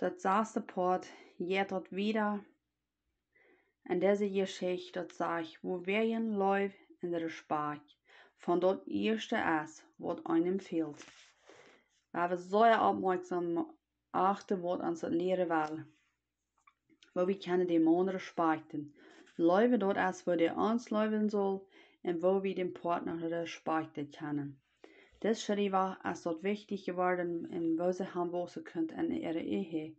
Dat zaste Port jet dort wieder. En deze Geschichte, dat sag, wo wen läuft in der Spark, von dort erste Ass, wat einem fehlt. Waar we zeer aufmerksam achten wat ons leren wel. Wo we kennen die anderen sparkten. Läuven dort als wo der ons läuven soll, en wo we den Partner respecten kennen. Das schrijven is dat wichtig geworden en wo ze gaan wozen kunt in ihre Ehe.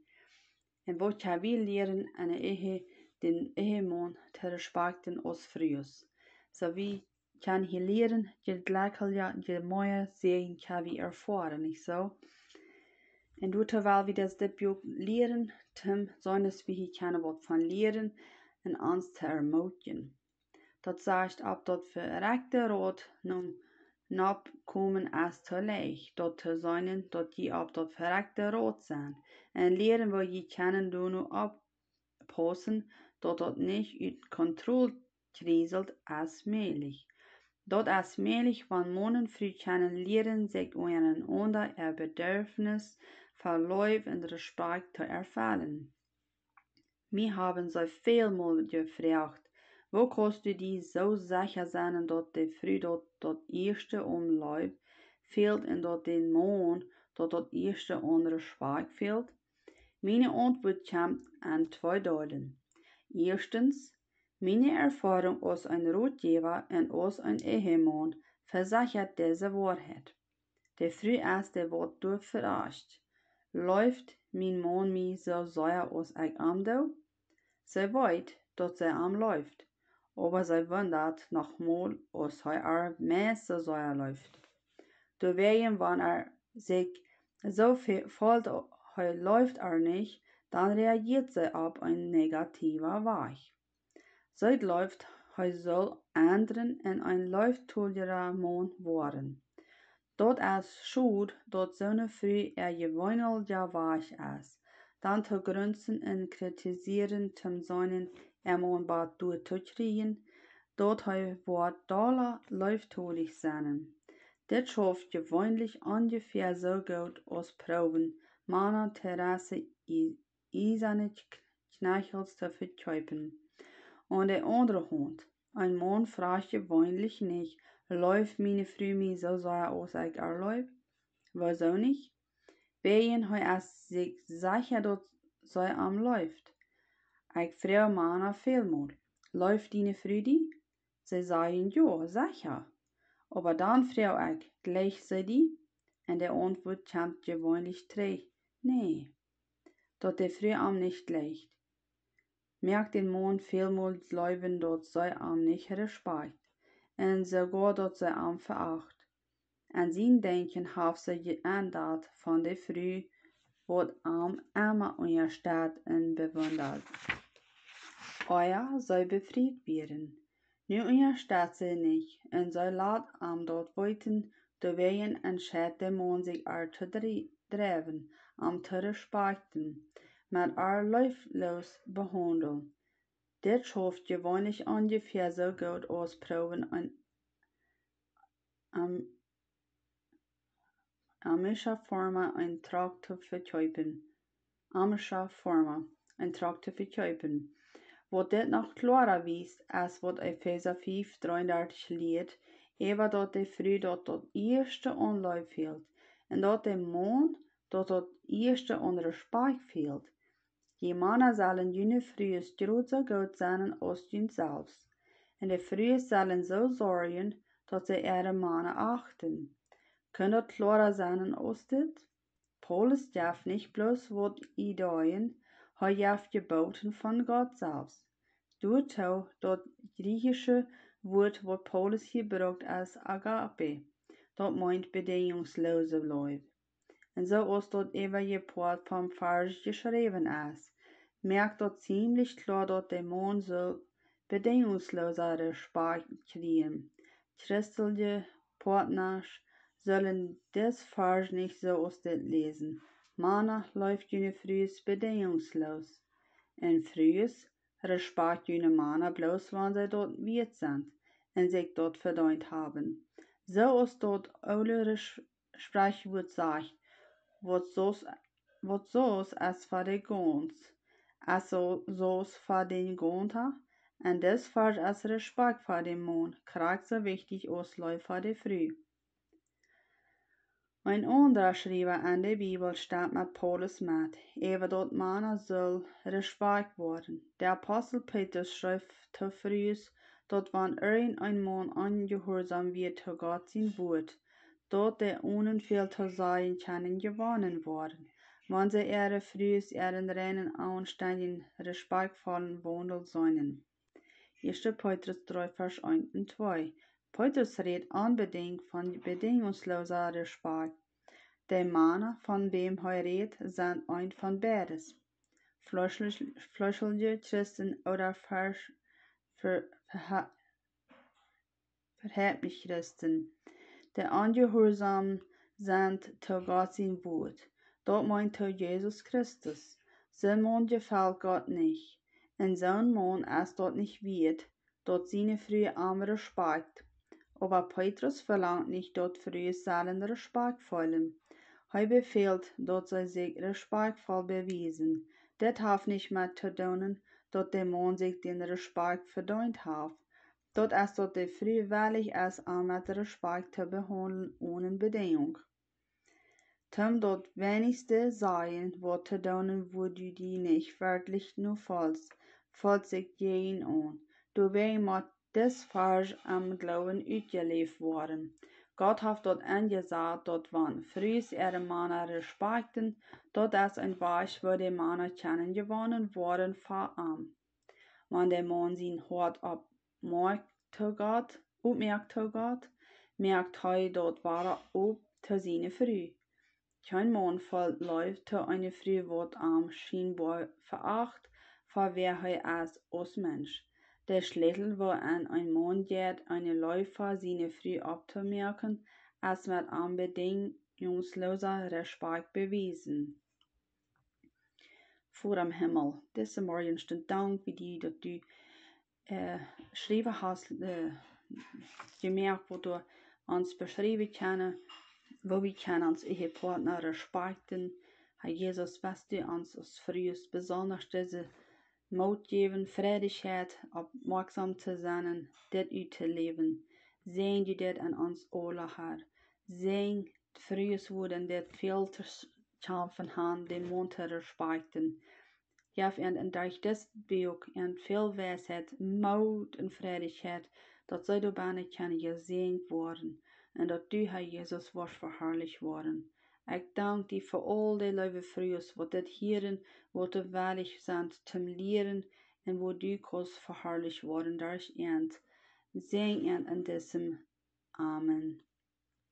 En wo kan we leren in de Ehe den Ehemann te respecten als frühs. So wie kan hier leren, je gelijkelja, je mooie zijn kan we ervaren, niet zo? En du terwijl we das ook leren, tim zones wie hier kan wat van leren en ons te ermoedigen. Dat zegt op dat verrekte rood nun nap komen als te leicht, dat te zijn dat je op dat verrekte rood zijn. En leren wil je kennen doen oppassen, dat dat niet uit controle kriselt als möglich. Dat als möglich van Monen früh kennen leren sich untereinander ihr Bedürfnis verläuft und Respekt zu erfallen. Wir haben so viel mal gefragt, wo kannst du die so sicher sein, dat de früh dat eerste omläuft fehlt en dat den Mond dat dat eerste andere Respekt fehlt? Meine Antwort kommt an zwei Delen. Erstens, meine Erfahrung als ein Ratgeber und als ein Ehemann versichert diese Wahrheit. Der früherste Wort durch verarscht. Läuft mein Mann mir so sehr als ich am do? Sie weiß, dass sie am läuft, aber sie wundert nochmal, als er er mehr so sehr läuft. Du wegen, wenn er sich so viel fällt, er läuft er nicht, dann reagiert sie auf ein negativer Weich. Sie läuft, er soll anderen in ein läuftuliger Mann worden. Dat is schuld dat zo'n früh er gewoonlijk ja weich is, dan te grunzen en kritiseren seinen bad door te kriegen, dat hij wordt dollar läuftulig zijn. Dit schafft gewöhnlich ungefähr so gut als Proben, meiner Terrasse eiserne Knöchels zu verkaufen. Und der andere Hund, ein Mann fragt gewöhnlich nicht, läuft meine Frau mir so sehr aus, als er läuft? Wieso nicht? Wen hij es sich sicher dat zij am läuft? Ich frage meiner vielmal, läuft deine Frau die? Sie sagen ja, sicher. Aber dann frage ich, gleich sie die? Und der Antwort kommt gewöhnlich drei, nee. Dat der Frau am nicht leicht. Merkt den Mann vielmals läuven dat zij am nicht respekt en sogar dat zij am veracht. En zijn denken heeft ze geändert van de Früh, wat am immer untersteht en bewundert. Euer soll befried werden. Nu untersteht sie nicht, en zij laat am dort weiten, de wegen entscheidt der Mann sich er zu drijven, am te respekten, met er läuflos behandeln. Dit schafft gewöhnlich ungefähr so gut als Proben an am amischer Forma ein Trakt zu verkaufen. Amischer Forma ein Trakt zu verkaufen. Wat dit noch klarer wies, als wat Epheser 5, 33 leert, ewa dat de früh dat dat eerste onluif fehlt, en dat de mond dat dat eerste onder spijk fehlt. Die Männer sollen jene frühes großer Gott sein als jün selbst. Und die Frühe sollen so sorgen, dass sie ihre Männer achten. Könnt das klarer sein als dit? Paulus darf nicht bloß wat ideien, er darf geboten von Gott selbst. Durch das griechische Wort, wat Paulus hier braucht als Agape, dat meint bedingungslose Liebe. En zoals dat even je poort van Vers geschreven is, merkt dat ziemlich klar dat de man so bedingungsloser Respekt kriegen. Christliche Partners sollen des Vers nicht so aus det lesen. Mana läuft jene frühes bedingungslos. En frühes Respekt jene Mana bloß, wenn sie dort wert sind und sich dort verdient haben. So aus dort oude Sprichwort sagt, zoals wat zoals as voor de gons, zo, zoals voor den gonta, en des vers as respect voor de moon, krijgt zo wichtig als voor de früh. Ein anderer Schreiber an der Bibel staat mit Paulus met, even dat mannen soll respect worden. Der Apostel Petrus schreibt te frühs, dat wann een ein Mann ungehorsam wird zu Gott sein Wort, dort der zu sagen können gewonnen worden, wann sie ihre frühs ihren reinen, anständigen, respektvollen Wandel sollen. 1. Petrus 3, Vers 1 und 2. Petrus redt unbedingt von bedingungsloser Respekt. De mannen van wem hij redt zijn een van beides. Fleischliche Christen oder vers, ver, verhältnismäßig Christen. De ungehorsam sind zu Gott sein Wort. Dort meint er Jesus Christus. Sein Mond gefällt Gott nicht. In sein Mond ist dort nicht wird, dort seine frühe arme Respekt. Aber Petrus verlangt nicht dort frühe seinen Respekt vollen. Hij beveelt dat zij zich respectvol bewijzen. Dit heeft niet met te doen dat de man zich den respect verdiend heeft. Dat is dat de vrijwillig is om met respect te behandelen ohne bedingung. Tom dat wenigste sagen, wat te doen wurde die nicht wirklich nur falsch, falls sich jeden an. Du wär mit des Vers am Glauben uitgeleefd worden. Gott hat dort angesagt, dort wann frühs ihre Männer respekten, dort ist ein Weich, wo die Männer kennen gewonnen worden vor ihm. Wenn der Mann sein Hort abmerkt zu Gott, upmerkt zu Gott, merkt er dort war er ob zu seine Früh. Kein Mann fällt läuft zu eine Früh, wird am scheinbar veracht, vor wer er ist als Mensch. Der Schlüssel war an ein Mann geht, eine Läufer seine früh abzumerken, als mit unbedingungsloser Respekt bewiesen. Vor am Himmel, diese Morgen stond Dank wie die, dass du äh, hast, äh, gemerkt, wo du uns beschrieben können, wo wir können uns ihre Partner respekten. Herr Jesus, was du uns als frühes besonders diese Mut geben, Freudigkeit, aufmerksam zu sein, das u te leben. Sehen du das an uns alle, Herr. Sehen frühes worden, das viel zu kämpfen haben, den Mund zu respekten. Ja, und durch das Buch und viel Weisheit, Mut und Freudigkeit, dat zij door bijna kunnen gezegend worden en dat du, Herr Jesus, was verherrlicht worden. Ik dank die voor al die lieve vroegers, wat dit hieren, wat de weilig zijn te leren en wo du kost verherrlicht worden, is eind. Zing en in diesem Amen.